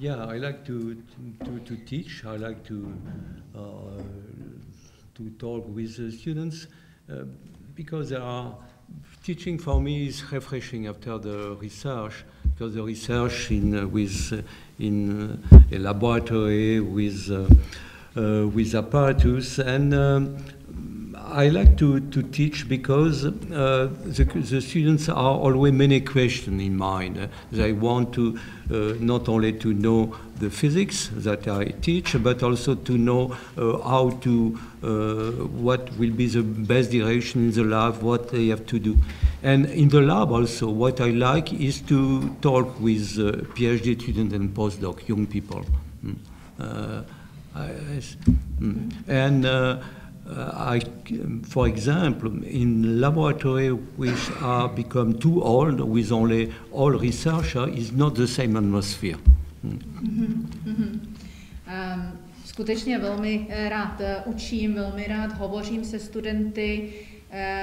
Yeah, I like to, to, to teach. I like to, uh, to talk with the students uh, because there are, teaching for me is refreshing after the research because the research in, uh, with, uh, in uh, a laboratory with, uh, with apparatus and um, I like to, to teach because uh, the, the students are always many questions in mind. They want to uh, not only to know the physics that I teach, but also to know uh, how to, uh, what will be the best direction in the lab, what they have to do. And in the lab also, what I like is to talk with uh, PhD students and postdoc, young people. Mm. Uh, I, mm. And I, for example, in laboratory which are become too old with only all researcher is not the same atmosphere. Mm-hmm. Um, skutečně velmi eh, rád eh, učím, velmi rád hovořím se studenty.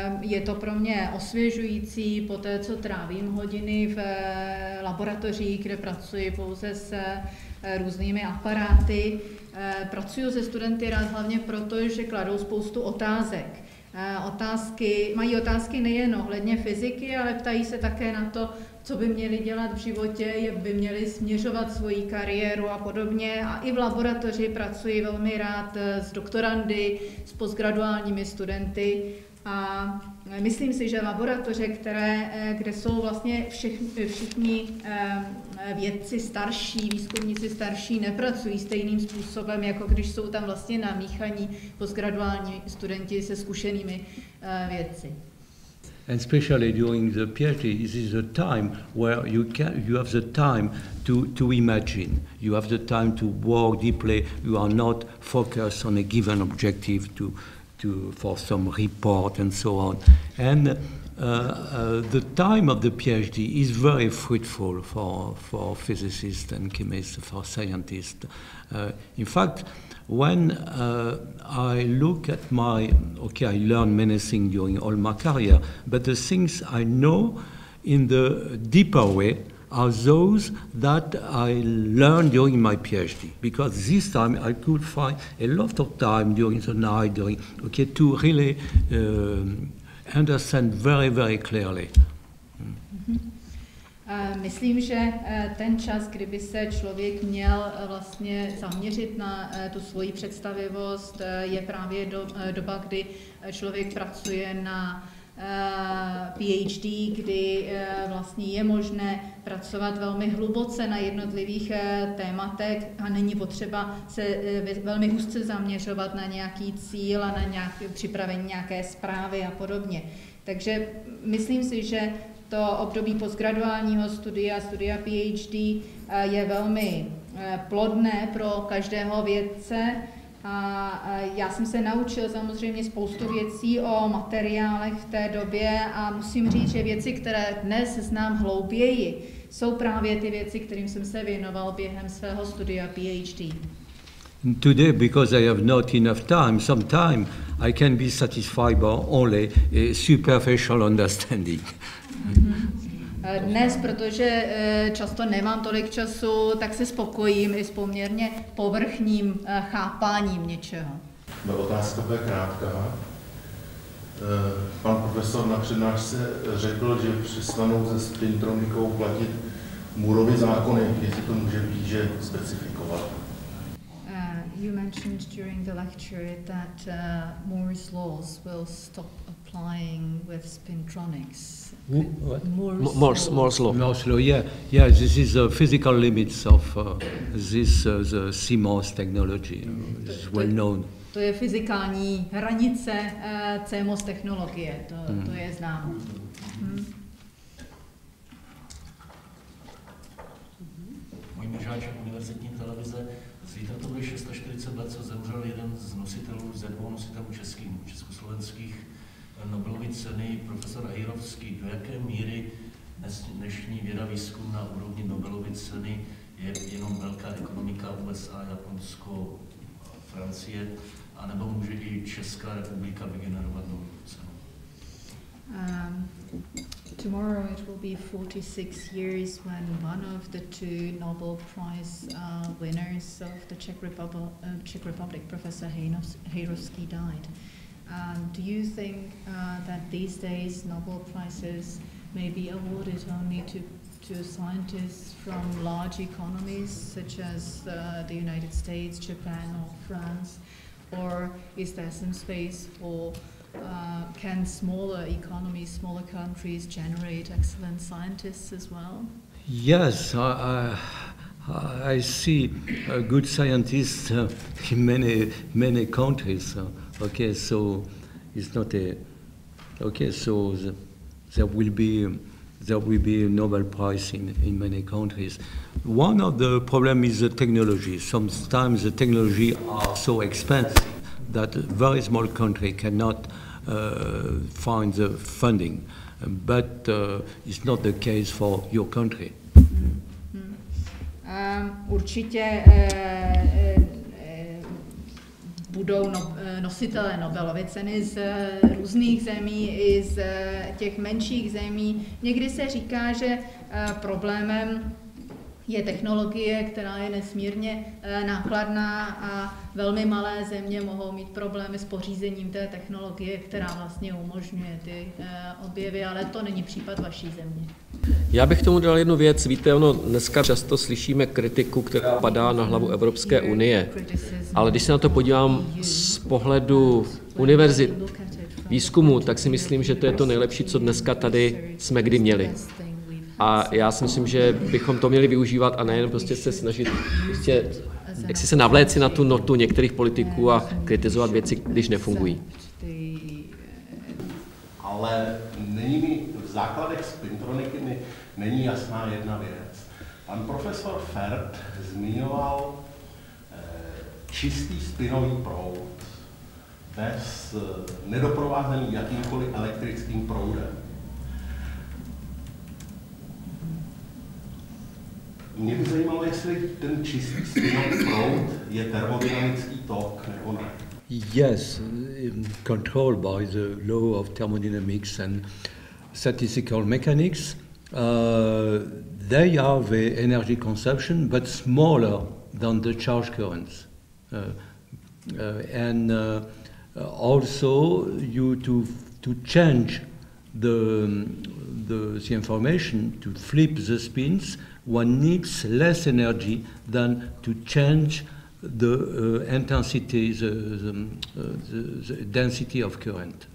Um, je to pro mě osvěžující po té, co trávím hodiny v eh, laboratoři, kde pracuji pouze s různými aparáty. Eh, pracuji se studenty rád hlavně proto, že kladou spoustu otázek. Eh, otázky, mají otázky nejen ohledně fyziky, ale ptají se také na to, co by měli dělat v životě, jak by měli směřovat svoji kariéru a podobně. A i v laboratoři pracuji velmi rád eh, s doktorandy, s postgraduálními studenty a myslím si, že laboratoře, které, eh, kde jsou vlastně všichni, všichni eh, vědci starší, výzkumníci starší, nepracují stejným způsobem, jako když jsou tam vlastně namíchaní postgraduální studenti se zkušenými eh, vědci. and especially during the PhD, this is a time where you can you have the time to, to imagine. You have the time to work deeply. You are not focused on a given objective to to, for some report and so on. And uh, uh, the time of the PhD is very fruitful for, for physicists and chemists, for scientists. Uh, in fact, when uh, I look at my, okay, I learned many things during all my career, but the things I know in the deeper way are those that I learned during my PhD. Because this time I could find a lot of time during the night, during, okay, to really uh, understand very, very clearly. Uh, myslím, že uh, ten čas, kdyby se člověk měl uh, vlastně zaměřit na tu svoji představivost, je právě do, doba, kdy člověk pracuje na PhD, kdy eh, vlastně je možné pracovat velmi hluboce na jednotlivých eh, tématech a není potřeba se velmi hustě zaměřovat na nějaký cíl a na nějaké připravení nějaké zprávy a podobně. Takže myslím si, že to období postgraduálního studia, studia PhD je velmi plodné pro každého vědce, a já jsem se naučil samozřejmě spoustu věcí o materiálech v té době a musím říct, že věci, které dnes znám hlouběji, jsou právě ty věci, kterým jsem se věnoval během svého studia PhD. Today, because I have not enough time, sometimes I can be satisfied by only a superficial understanding. Mm-hmm. Dnes, protože eh, často nemám tolik času, tak se spokojím i s poměrně povrchním eh, chápáním něčeho. Moje otázka bude krátká. Eh, pan profesor na přednášce řekl, že přestanou se spintronikou platit Mooreovy zákony, jestli to může být, že specifikovat. you mentioned during the lecture that uh, Moore's laws will stop applying with spintronics. What? Moore's, Moore's, Moore's law. Moore's law, yeah. Yeah, this is the physical limits of uh, this, uh, the CMOS technology. Uh, it's well known. To je fyzikální hranice uh, CMOS technologie, to, hmm. to je známo. Hmm. Můj Mežáček, univerzitní televize, zítra to bude 640 let, co zemřel jeden z nositelů, ze dvou nositelů českých, československých Nobelovy ceny profesor Ejrovský, do jaké míry dnešní věda výzkum na úrovni Nobelovy ceny je jenom velká ekonomika USA, Japonsko, Francie, anebo může i Česká republika vygenerovat novou cenu? Um, tomorrow it will be 46 years when one of the two Nobel Prize uh, winners of the Czech Republic, uh, Czech Republic Professor Hayrovsky, died. Um, do you think uh, that these days Nobel Prizes may be awarded only to, to scientists from large economies such as uh, the United States, Japan, or France? Or is there some space for uh, can smaller economies, smaller countries generate excellent scientists as well? Yes, I, I, I see good scientists uh, in many many countries. Uh, okay, so it's not a okay. So the, there will be there will be a Nobel Prize in, in many countries. One of the problems is the technology. Sometimes the technology are so expensive that a very small country cannot uh, find the funding. But uh, it's not the case for your country. Um, určitě uh, budou no, nositelé Nobelovy ceny z různých zemí i z těch menších zemí. Někdy se říká, že problémem je technologie, která je nesmírně eh, nákladná a velmi malé země mohou mít problémy s pořízením té technologie, která vlastně umožňuje ty eh, objevy, ale to není případ vaší země. Já bych tomu dal jednu věc. Víte, ono dneska často slyšíme kritiku, která padá na hlavu Evropské unie. Ale když se na to podívám z pohledu univerzit, výzkumu, tak si myslím, že to je to nejlepší, co dneska tady jsme kdy měli. A já si myslím, že bychom to měli využívat a nejen prostě se snažit prostě, jak si se navléci na tu notu některých politiků a kritizovat věci, když nefungují. Ale není mi v základech spintroniky mi není jasná jedna věc. Pan profesor Fert zmiňoval eh, čistý spinový proud bez eh, nedoprovázený jakýmkoliv elektrickým proudem. Mě by zajímalo, jestli ten čistý proud je termodynamický tok nebo ne. Yes, um, controlled by the law of thermodynamics and statistical mechanics. Uh, they have the energy consumption, but smaller than the charge currents. Uh, uh, and uh, also, you to to change the, the the information to flip the spins one needs less energy than to change the uh, intensity, the, the, uh, the, the density of current.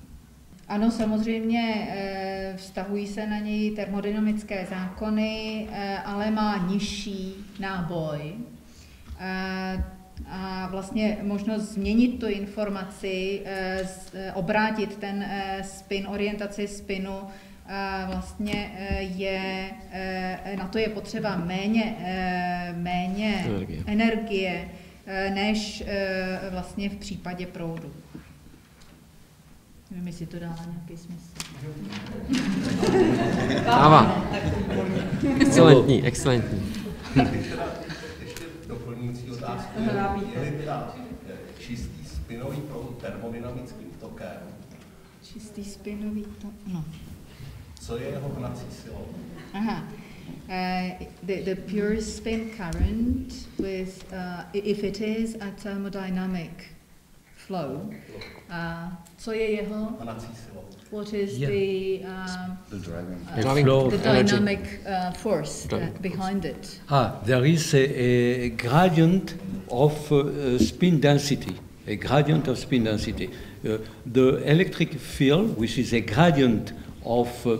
Ano, samozřejmě eh, vztahují se na něj termodynamické zákony, eh, ale má nižší náboj. Eh, a vlastně možnost změnit tu informaci, obrátit ten spin, orientaci spinu vlastně e, je, e, na to je potřeba méně, e, méně energie, energie než vlastně v případě proudu. Nevím, jestli to dává nějaký smysl. Dává. Excelentní, excelentní. Ještě doplňující otázku. Je teda čistý spinový proud termodynamickým tokem? Čistý spinový tok, no. Co je jeho hnací silou? Aha. Uh, the, the pure spin current with, uh, if it is a thermodynamic flow, uh, co je jeho? Hnací silou. What is yeah. the, um, the driving, uh, driving flow the dynamic uh, force behind it? Ah, there is a, a gradient of uh, spin density. A gradient of spin density. Uh, the electric field, which is a gradient of uh, uh,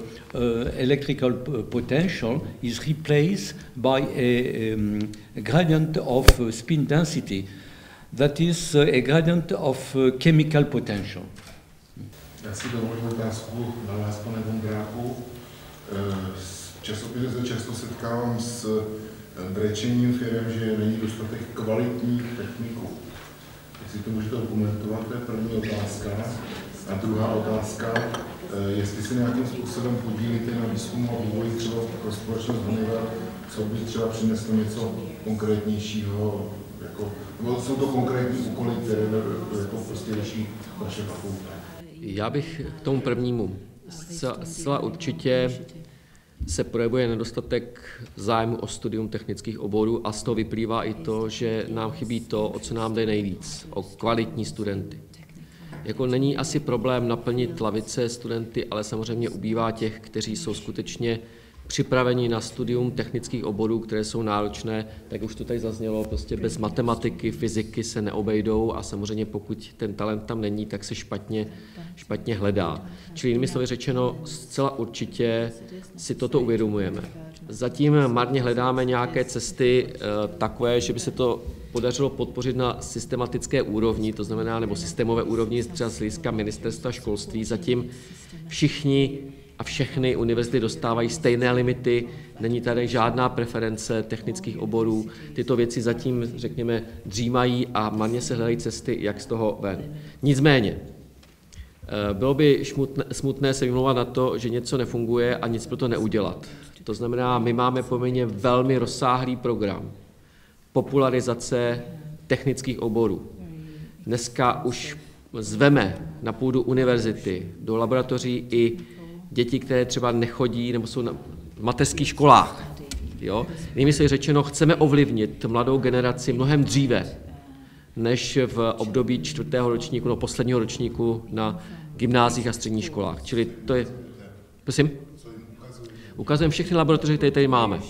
electrical potential is replaced by a, um, a gradient of uh, spin density that is a gradient of chemical potential. Otázku na vás, pane Vondráku. Časopise se často setkávám s brečením firm, že není dostatek kvalitních techniků. To můžete to je první otázka. A druhá otázka, Eh, jestli se nějakým způsobem podílíte na výzkumu a vývoji třeba pro společnost Honeywell, co by třeba přineslo něco konkrétnějšího, jako, nebo jsou to konkrétní úkoly, které jako prostě řeší vaše fakulta? Já bych k tomu prvnímu. Zcela určitě se projevuje nedostatek zájmu o studium technických oborů a z toho vyplývá i to, že nám chybí to, o co nám jde nejvíc, o kvalitní studenty. Jako není asi problém naplnit lavice studenty, ale samozřejmě ubývá těch, kteří jsou skutečně připraveni na studium technických oborů, které jsou náročné, tak už to tady zaznělo, prostě bez matematiky, fyziky se neobejdou a samozřejmě pokud ten talent tam není, tak se špatně, špatně hledá. Čili jinými slovy řečeno, zcela určitě si toto uvědomujeme. Zatím marně hledáme nějaké cesty eh, takové, že by se to podařilo podpořit na systematické úrovni, to znamená, nebo systémové úrovni třeba z hlediska ministerstva školství. Zatím všichni a všechny univerzity dostávají stejné limity, není tady žádná preference technických oborů. Tyto věci zatím, řekněme, dřímají a marně se hledají cesty, jak z toho ven. Nicméně, eh, bylo by smutné se vymlouvat na to, že něco nefunguje a nic pro to neudělat. To znamená, my máme poměrně velmi rozsáhlý program popularizace technických oborů. Dneska už zveme na půdu univerzity, do laboratoří i děti, které třeba nechodí nebo jsou na mateřských školách. Jo? Jinými se řečeno, chceme ovlivnit mladou generaci mnohem dříve, než v období čtvrtého ročníku, no posledního ročníku na gymnázích a středních školách. Čili to je... Prosím? Ukazujeme všechny laboratoře, které tady máme.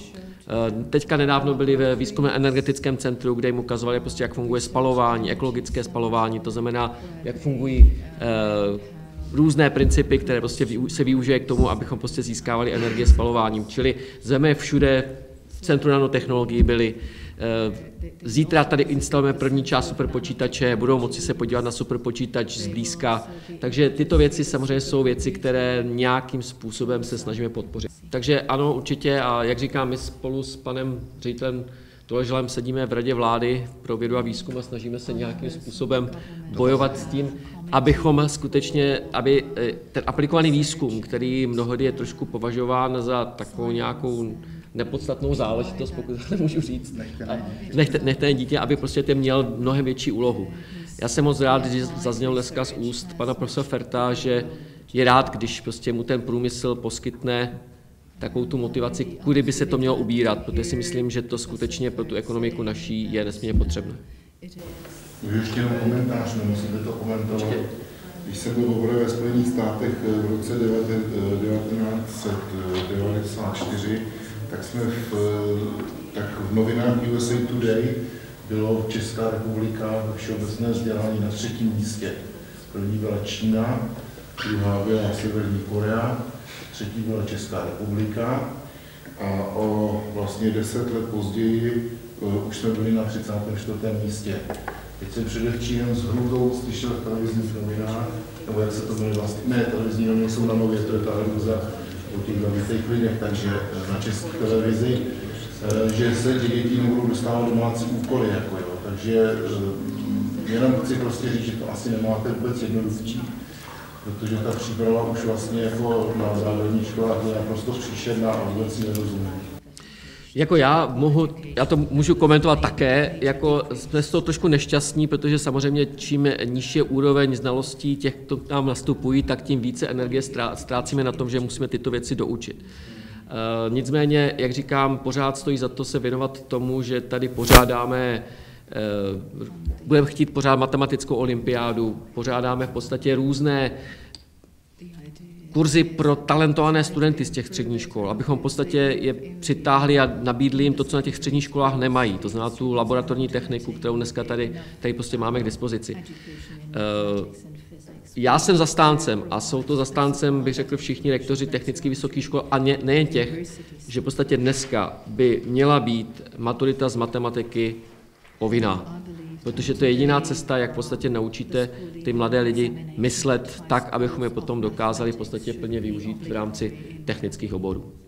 Eh, teďka nedávno byli ve výzkumném energetickém centru, kde jim ukazovali, prostě, jak funguje spalování, ekologické spalování, to znamená, jak fungují eh, různé principy, které prostě se využije k tomu, abychom prostě získávali energie spalováním. Čili zeme všude v centru nanotechnologií byly. Eh, zítra tady instalujeme první část superpočítače, budou moci se podívat na superpočítač zblízka. Takže tyto věci samozřejmě jsou věci, které nějakým způsobem se snažíme podpořit. Takže ano, určitě a jak říkám, my spolu s panem ředitelem Doleželem sedíme v radě vlády pro vědu a výzkum a snažíme se nějakým způsobem bojovat s tím, abychom skutečně, aby eh, ten aplikovaný výzkum, který mnohdy je trošku považován za takovou nějakou nepodstatnou záležitost, pokud to můžu říct, nechte, nechte dítě, aby prostě ten měl mnohem větší úlohu. Já jsem moc rád, že zazněl dneska z úst pana profesora Ferta, že je rád, když prostě mu ten průmysl poskytne takovou tu motivaci, kudy by se to mělo ubírat, protože si myslím, že to skutečně pro tu ekonomiku naší je nesmírně potřebné. Ještě jenom komentář, nemusíte to komentovat. Když jsem byl poprvé ve Spojených státech v roce 1994, tak jsme v, tak v novinách USA Today bylo Česká republika ve všeobecné vzdělání na třetím místě. První byla Čína, druhá byla Severní Korea, třetí byla Česká republika a o vlastně deset let později uh, už jsme byli na 34. místě. Teď jsem předevčí jen s hrůzou slyšel v televizních novinách, nebo jak se to jmenuje vlastně, ne, televizní noviny jsou na nově, to je ta hrůza o těch lidech, takže na české televizi, uh, že se ty děti nebudou dostávat domácí úkoly, jako jo. takže uh, jenom chci prostě říct, že to asi nemáte vůbec jednoduchý, protože ta příprava už vlastně jako na základních školách je naprosto příšerná a vůbec nerozumím. Jako já mohu, já to můžu komentovat také, jako jsme z toho trošku nešťastní, protože samozřejmě čím nižší je úroveň znalostí těch, kdo tam nastupují, tak tím více energie ztrácíme na tom, že musíme tyto věci doučit. E, nicméně, jak říkám, pořád stojí za to se věnovat tomu, že tady pořádáme Eh, budeme chtít pořád matematickou olympiádu, pořádáme v podstatě různé kurzy pro talentované studenty z těch středních škol, abychom v podstatě je přitáhli a nabídli jim to, co na těch středních školách nemají, to znamená tu laboratorní techniku, kterou dneska tady, tady prostě máme k dispozici. Eh, já jsem zastáncem a jsou to zastáncem, bych řekl, všichni rektoři technických vysokých škol a nejen těch, že v podstatě dneska by měla být maturita z matematiky povinná. Protože to je jediná cesta, jak v podstatě naučíte ty mladé lidi myslet tak, abychom je potom dokázali v podstatě plně využít v rámci technických oborů.